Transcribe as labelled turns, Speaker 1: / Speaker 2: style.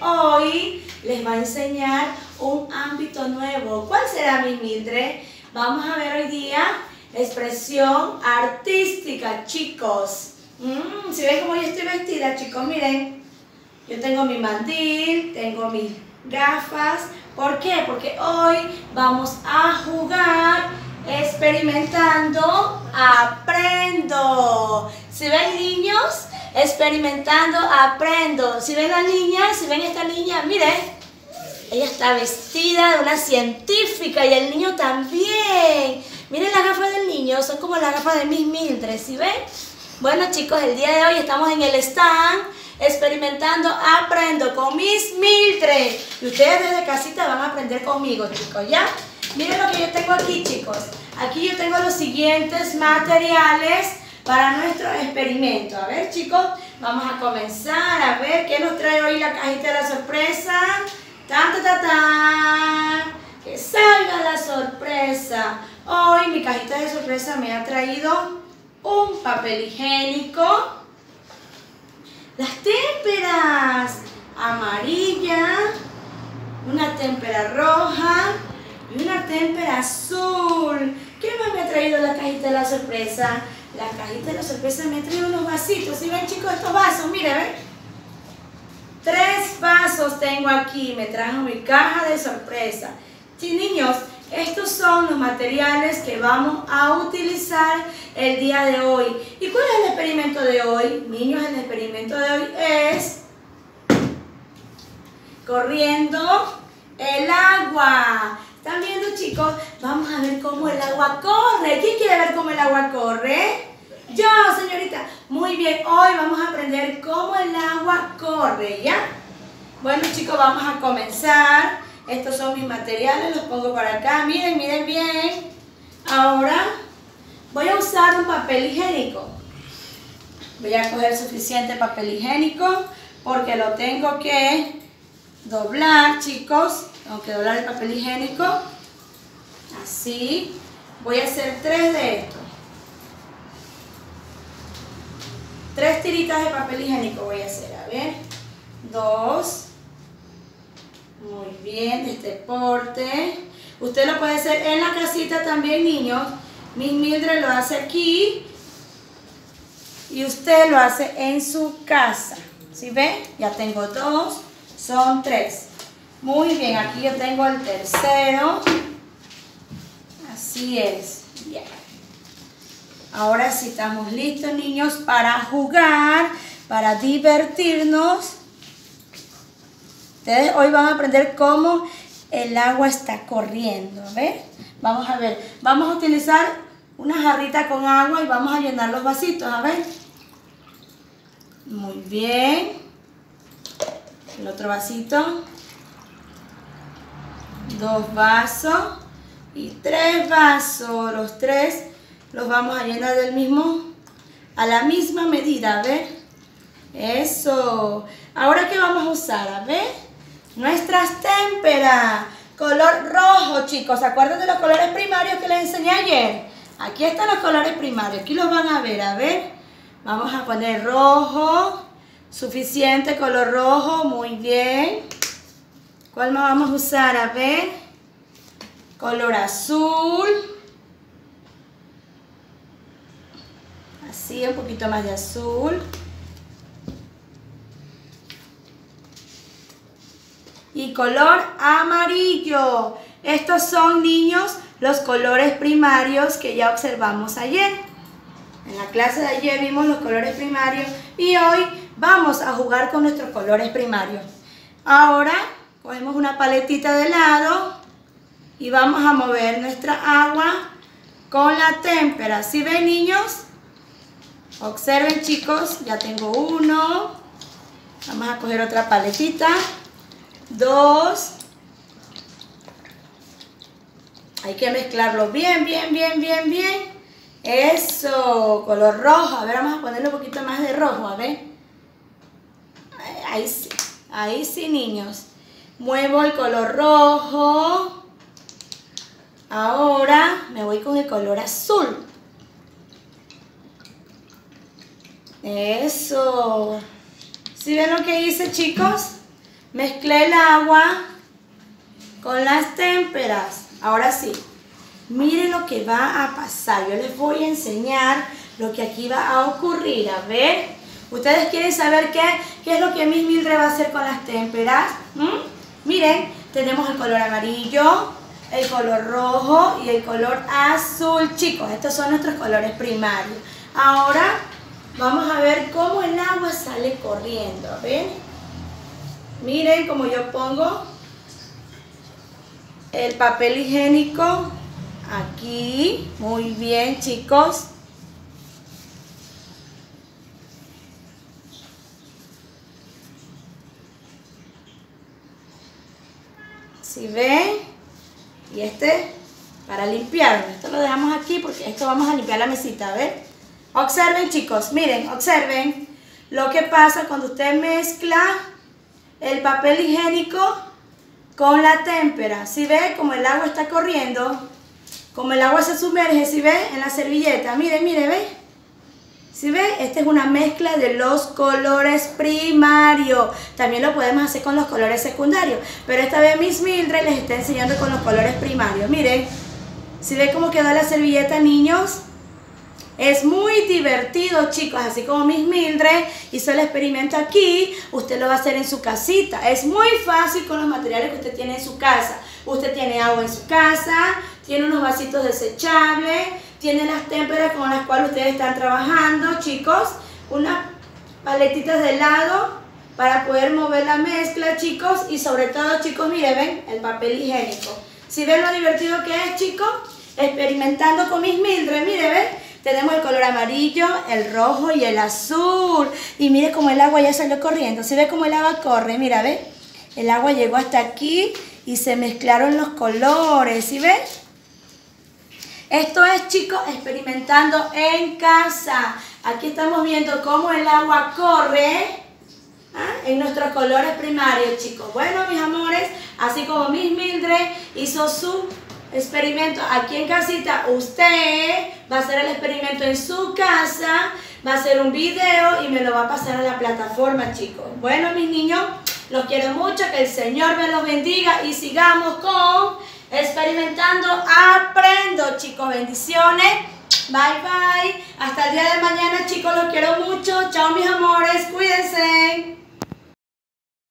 Speaker 1: hoy les va a enseñar un ámbito nuevo. ¿Cuál será mi Mildred? Vamos a ver hoy día expresión artística, chicos. Mm, si ven cómo yo estoy vestida, chicos, miren. Yo tengo mi mandil, tengo mis gafas. ¿Por qué? Porque hoy vamos a jugar experimentando, aprendo. Si ven niños, experimentando, aprendo. Si ven la niña, si ven esta niña, miren, ella está vestida de una científica y el niño también. Miren las gafas del niño, son como las gafas de Miss Mildred, ¿sí ven? Bueno chicos, el día de hoy estamos en el stand experimentando, aprendo con Miss Mildred. Y ustedes desde casita van a aprender conmigo, chicos, ¿ya? Miren lo que yo tengo aquí, chicos. Aquí yo tengo los siguientes materiales para nuestro experimento. A ver, chicos, vamos a comenzar a ver qué nos trae hoy la cajita de la sorpresa. ¡Tan, tan, tan, tan! ¡Que salga la sorpresa! Hoy mi cajita de sorpresa me ha traído un papel higiénico, las témperas amarilla, una témpera roja y una témpera azul. ¿Qué más me ha traído la cajita de la sorpresa? La cajita de la sorpresa me traído unos vasitos. ¿Sí ven chicos estos vasos? Miren, ¿ven? Tres vasos tengo aquí. Me trajo mi caja de sorpresa. Sí, niños, estos son los materiales que vamos a utilizar el día de hoy. ¿Y cuál es el experimento de hoy? Niños, el experimento de hoy es corriendo el agua. ¿Están viendo chicos? Vamos a ver cómo el agua corre. ¿Quién quiere ver cómo el agua corre? Yo, señorita. Muy bien, hoy vamos a aprender cómo el agua corre, ¿ya? Bueno chicos, vamos a comenzar. Estos son mis materiales, los pongo para acá. Miren, miren bien. Ahora voy a usar un papel higiénico. Voy a coger suficiente papel higiénico porque lo tengo que doblar, chicos. Tengo que doblar el papel higiénico. Así. Voy a hacer tres de estos. Tres tiritas de papel higiénico voy a hacer. A ver. Dos. Muy bien, de este porte. Usted lo puede hacer en la casita también, niños. Miss Mildred lo hace aquí. Y usted lo hace en su casa. ¿Sí ve? Ya tengo dos. Son tres. Muy bien, aquí yo tengo el tercero. Así es. Bien. Ahora sí estamos listos, niños, para jugar, para divertirnos. Ustedes hoy van a aprender cómo el agua está corriendo, ¿ves? Vamos a ver, vamos a utilizar una jarrita con agua y vamos a llenar los vasitos, a ver. Muy bien. El otro vasito. Dos vasos y tres vasos. Los tres los vamos a llenar del mismo, a la misma medida, a ver. Eso. Ahora, ¿qué vamos a usar? A ver. Nuestras témperas. Color rojo, chicos. ¿Se acuerdan de los colores primarios que les enseñé ayer? Aquí están los colores primarios. Aquí los van a ver. A ver. Vamos a poner rojo. Suficiente color rojo. Muy bien. ¿Cuál más vamos a usar? A ver. Color azul. Así, un poquito más de azul. y color amarillo. Estos son, niños, los colores primarios que ya observamos ayer. En la clase de ayer vimos los colores primarios y hoy vamos a jugar con nuestros colores primarios. Ahora cogemos una paletita de helado y vamos a mover nuestra agua con la témpera. ¿Sí ven, niños? Observen, chicos, ya tengo uno. Vamos a coger otra paletita dos. Hay que mezclarlo bien, bien, bien, bien, bien. Eso, color rojo. A ver, vamos a ponerle un poquito más de rojo, a ver. Ahí sí, ahí sí, niños. Muevo el color rojo. Ahora me voy con el color azul. Eso. ¿Sí ven lo que hice, chicos? Mezclé el agua con las témperas. Ahora sí, miren lo que va a pasar. Yo les voy a enseñar lo que aquí va a ocurrir. A ver, ¿ustedes quieren saber qué, qué es lo que Miss Mildred va a hacer con las témperas? ¿Mm? Miren, tenemos el color amarillo, el color rojo y el color azul. Chicos, estos son nuestros colores primarios. Ahora vamos a ver cómo el agua sale corriendo. ¿Ven? Miren cómo yo pongo el papel higiénico aquí. Muy bien, chicos. Si ven, y este para limpiar. Esto lo dejamos aquí porque esto vamos a limpiar la mesita, ¿ven? Observen, chicos, miren, observen lo que pasa cuando usted mezcla el papel higiénico con la témpera. Si ve como el agua está corriendo, como el agua se sumerge, si ve en la servilleta, mire, mire, ve. Si ve, esta es una mezcla de los colores primarios. También lo podemos hacer con los colores secundarios. Pero esta vez Miss Mildred les está enseñando con los colores primarios. Miren, si ve cómo quedó la servilleta, niños. Es muy divertido, chicos, así como Miss Mildred hizo el experimento aquí, usted lo va a hacer en su casita. Es muy fácil con los materiales que usted tiene en su casa. Usted tiene agua en su casa, tiene unos vasitos desechables, tiene las témperas con las cuales ustedes están trabajando, chicos. Unas paletitas de helado para poder mover la mezcla, chicos. Y sobre todo, chicos, miren, ven, el papel higiénico. Si ven lo divertido que es, chicos, experimentando con Miss Mildred, mire, ven tenemos el color amarillo, el rojo y el azul. Y mire cómo el agua ya salió corriendo. ¿Se ve cómo el agua corre? Mira, ¿ve? El agua llegó hasta aquí y se mezclaron los colores. ¿Sí ve? Esto es, chicos, experimentando en casa. Aquí estamos viendo cómo el agua corre ¿ah? en nuestros colores primarios, chicos. Bueno, mis amores, así como Miss Mildred hizo su experimento aquí en casita, usted va a hacer el experimento en su casa, va a hacer un video y me lo va a pasar a la plataforma, chicos. Bueno, mis niños, los quiero mucho, que el Señor me los bendiga y sigamos con experimentando, aprendo, chicos. Bendiciones. Bye, bye. Hasta el día de mañana, chicos, los quiero mucho. Chao, mis amores. Cuídense.